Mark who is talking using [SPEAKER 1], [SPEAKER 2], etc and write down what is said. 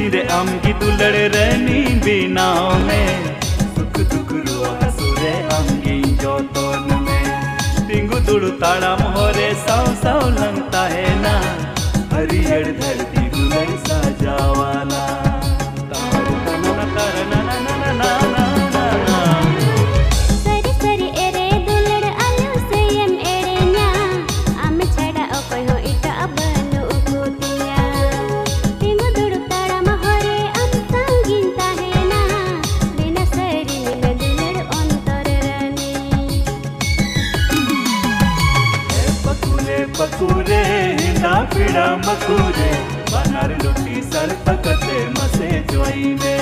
[SPEAKER 1] सिरे आम की दुलड़ रहनी बिनाओ में। सुख दुख रो हसुरे आमगी जो तो में। तिंगु दुड़ ताड़ा मोहरे साव साव लंगता है ना। हरिहर धरती पकुरे ना पीड़ा मकूरे बनार लुटी सर तकते मसे जोई में